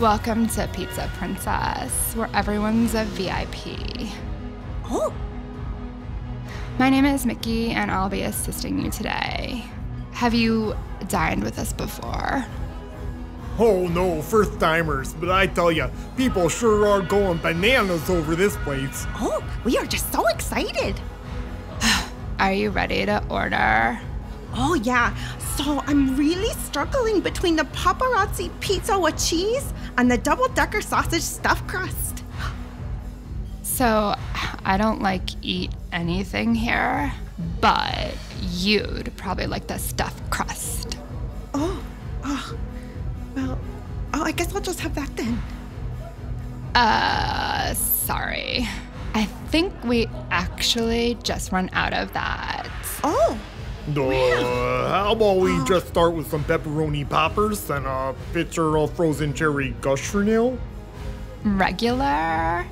Welcome to Pizza Princess, where everyone's a VIP. Oh, My name is Mickey, and I'll be assisting you today. Have you dined with us before? Oh no, first timers, but I tell ya, people sure are going bananas over this place. oh, we are just so excited. Are you ready to order? Oh, yeah. So I'm really struggling between the paparazzi pizza with cheese and the double decker sausage stuffed crust. So, I don't like eat anything here, but you'd probably like the stuffed crust. Oh, oh, well, oh, I guess I'll just have that then. Uh, sorry. I think we actually just run out of that. Oh, Uh, how about we just start with some pepperoni poppers and a pitcher of frozen cherry Gushernil? Regular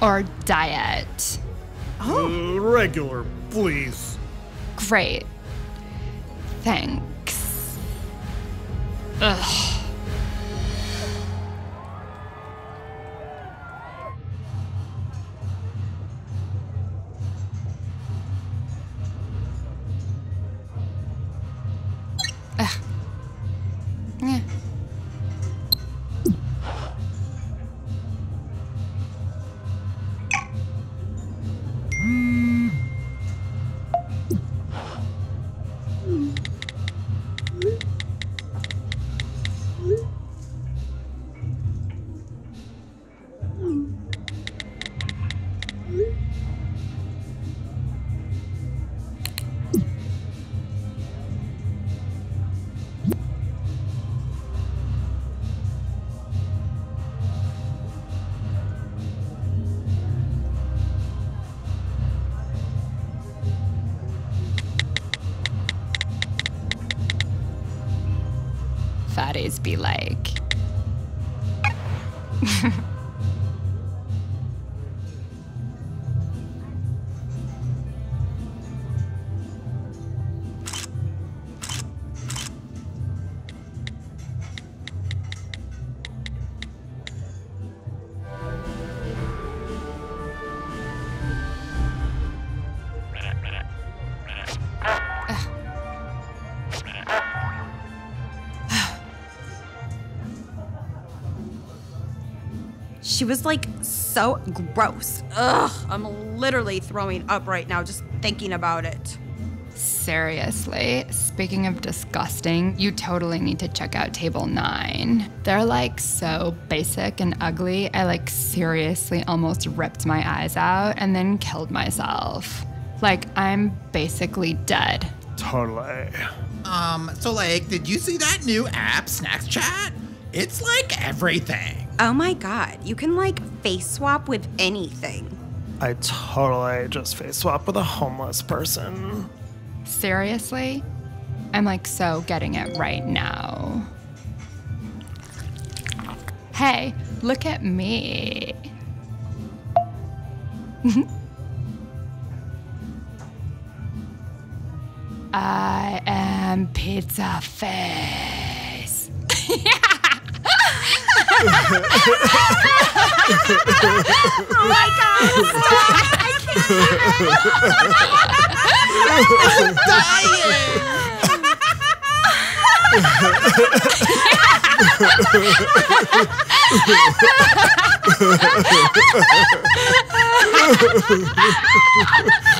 or diet? Uh, regular, please. Great. Thanks. Ugh. Fatties be like. She was like so gross. Ugh, I'm literally throwing up right now just thinking about it. Seriously, speaking of disgusting, you totally need to check out Table 9. They're like so basic and ugly. I like seriously almost ripped my eyes out and then killed myself. Like, I'm basically dead. Totally. Um, so like, did you see that new app, Snacks Chat? It's like everything. Oh my god, you can like face swap with anything. I totally just face swap with a homeless person. Seriously? I'm like so getting it right now. Hey, look at me. I am Pizza Face. Oh my god, stop! I can't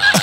That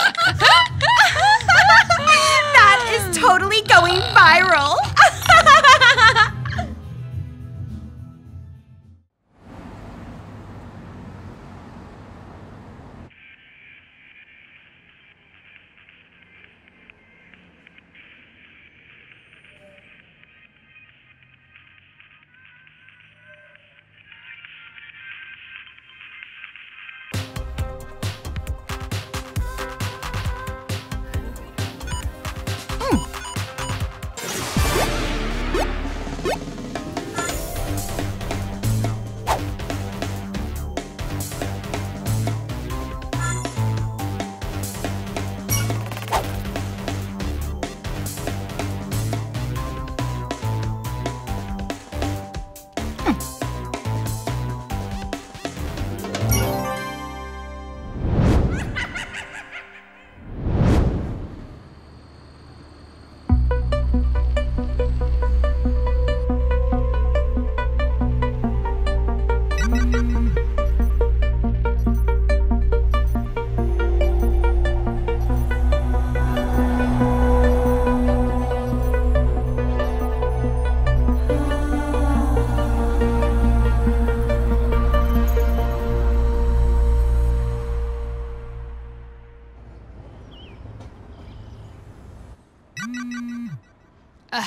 Ugh.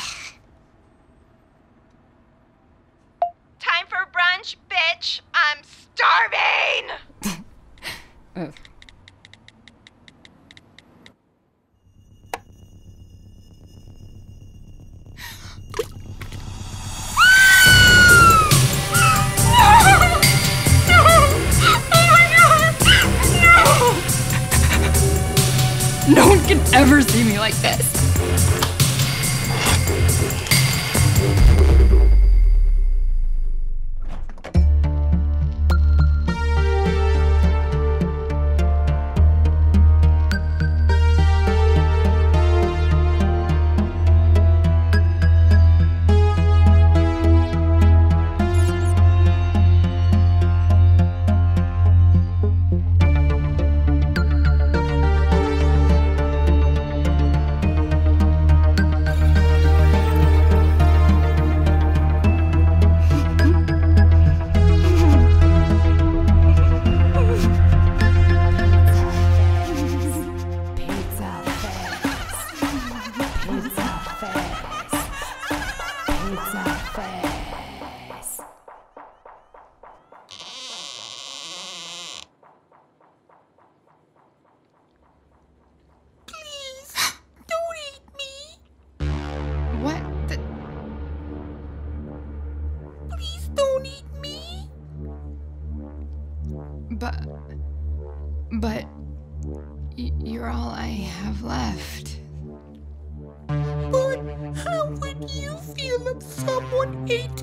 Time for brunch, bitch! I'm starving! Ugh. no one can ever see me like this. But. You're all I have left. But how would you feel if someone ate